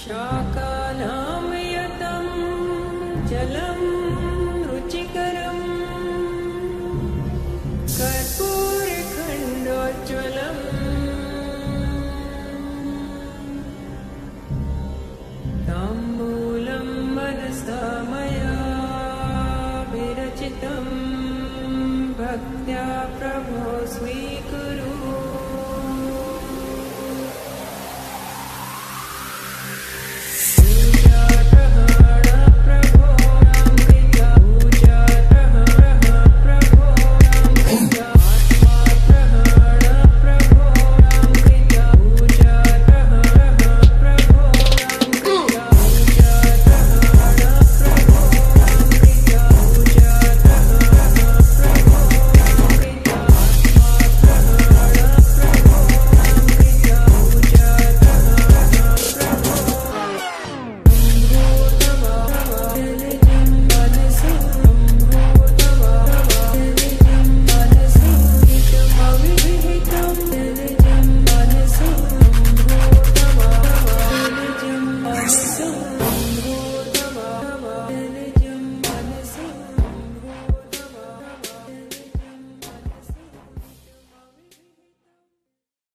शाकानामयतं जलं रुचिकरम् कर्पूरखण्डोज्ज्वलम्। ताम्बूलं मनसा मया विरचितं भक्त्या प्रभो स्वीकुरु।